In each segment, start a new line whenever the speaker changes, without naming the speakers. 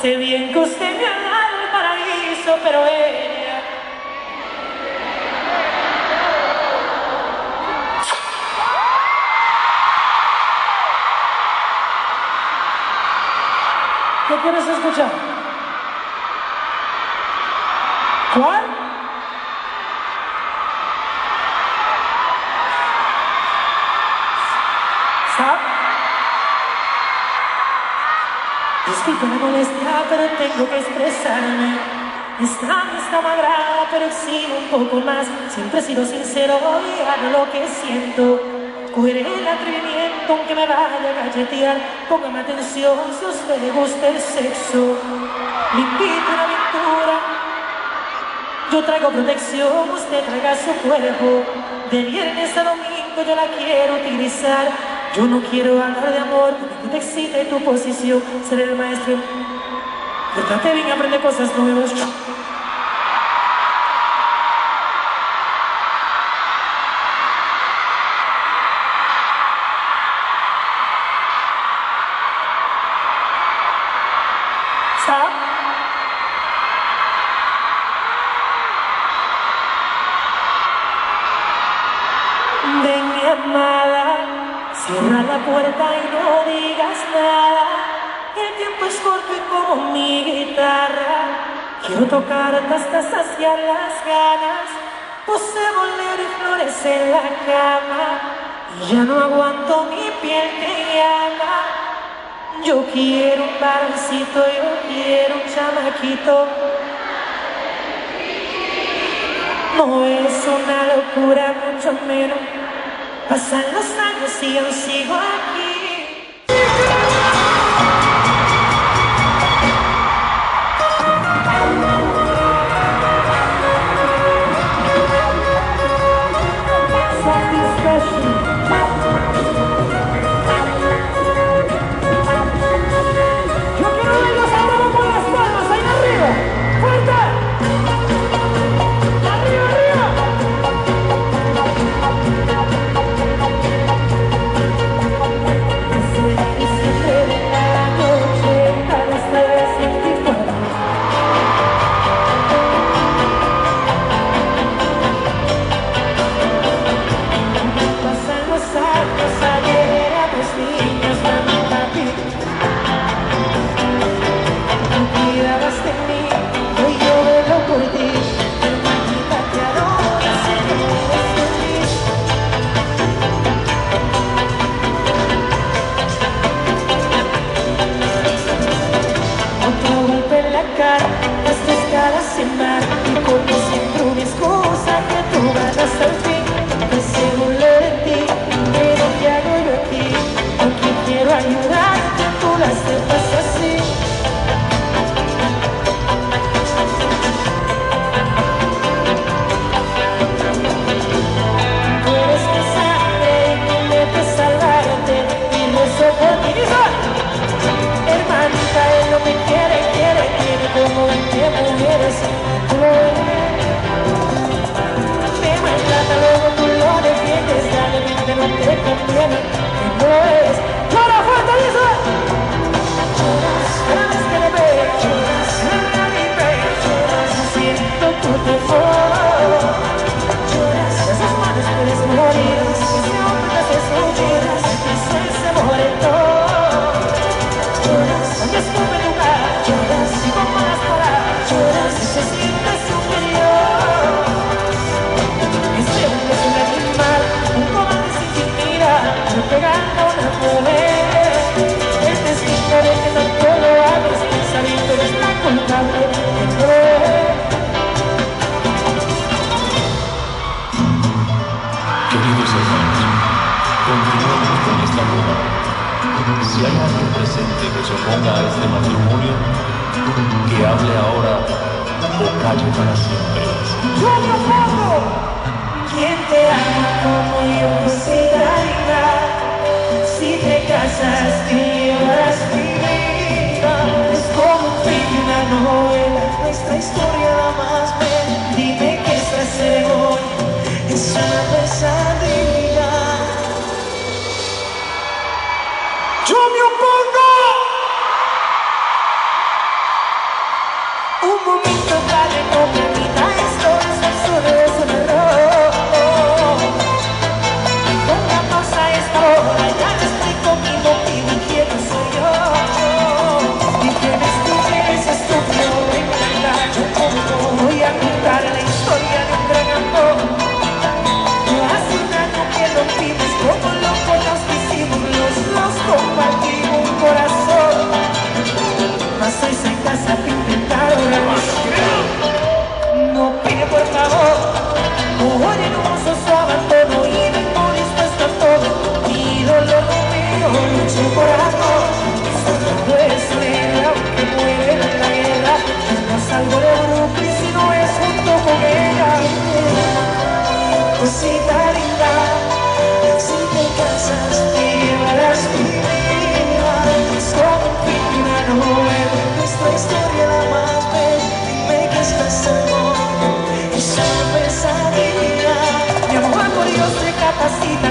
Sé bien que usted me ha dado el paraíso, pero ella... ¿Qué quieres escuchar? ¿Cuál? Disculpe la molestia, pero tengo que expresarme. Esta amistad me pero exijo un poco más. Siempre he sido sincero y hago lo que siento. Cogeré el atrevimiento aunque me vaya a galletear. Póngame atención si a usted le gusta el sexo. Le invito una aventura. Yo traigo protección, usted traiga su cuerpo. De viernes a domingo yo la quiero utilizar. Yo no quiero hablar de amor, porque te excite tu posición. Ser el maestro. Portate bien, aprende cosas nuevas. Y no digas nada. El tiempo es corto y como mi guitarra, quiero tocarte hasta saciar las ganas. Puse bolero y flores en la cama, y ya no aguanto mi piel que llama. Yo quiero un varoncito, yo quiero un chamaquito. No es una locura, mucho menos. Pasan los años y yo sigo aquí. Te Si
hay alguien presente que se oponga a este matrimonio, que hable ahora o calle para siempre.
¿Quién te ama como yo sin te casas mi vida Es como un fin de una novela Nuestra historia da más ven Dime que esta ceremonia es una pesadilla Yo me opongo pesadilla. Mi amor por Dios se capacita.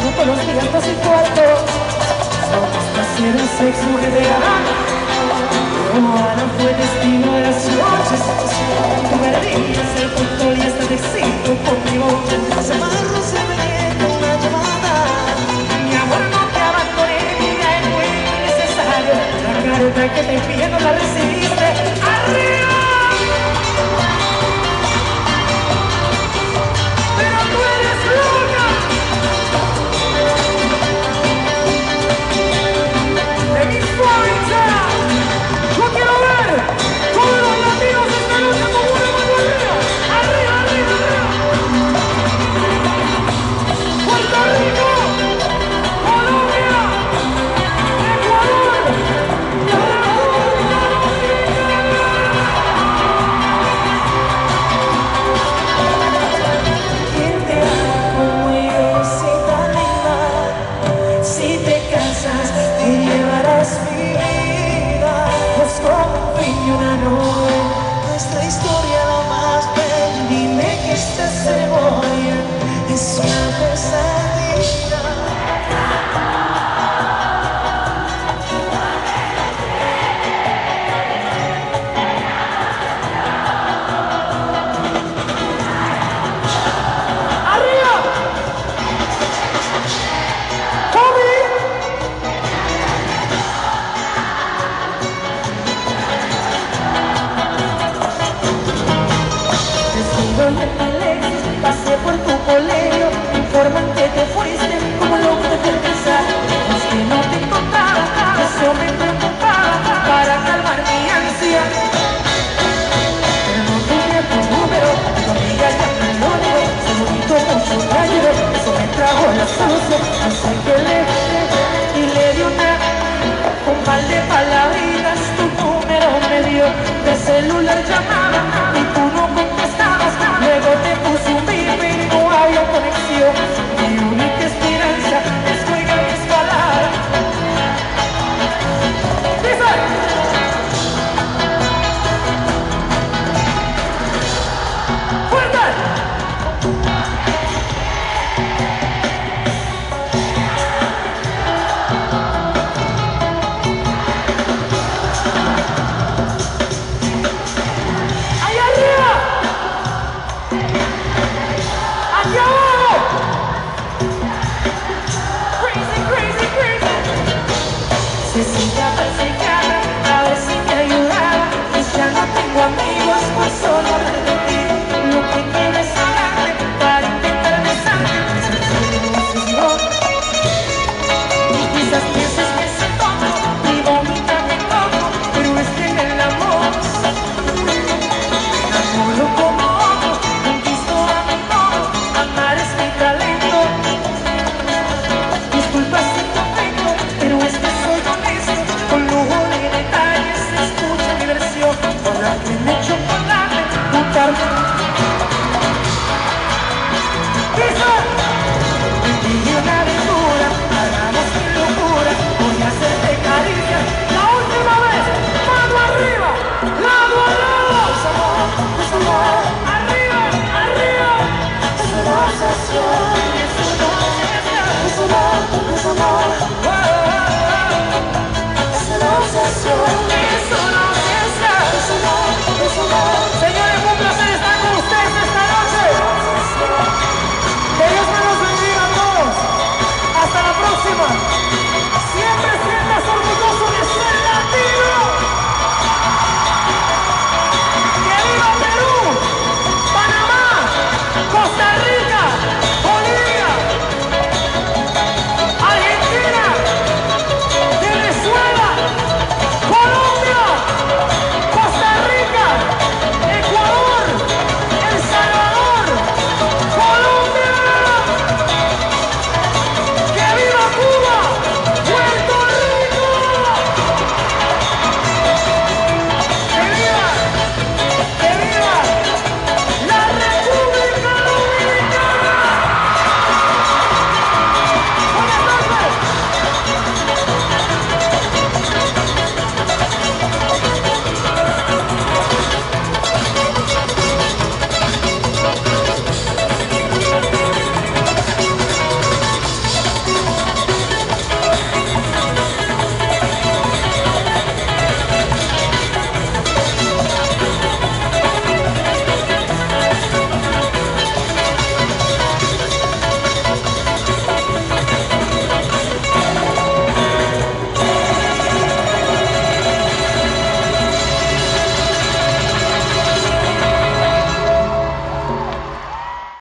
tú con los gigantes y. Son las ex de Pase por tu colegio, informan que te fuiste, como lo pude pensar. Pues que no te tocaba, Solo me preocupaba, para calmar mi ansia. Pero no tenía tu número, no tenía el camionero, se lo gritó con su válido, Solo me trajo las once, no sé qué le... Isn't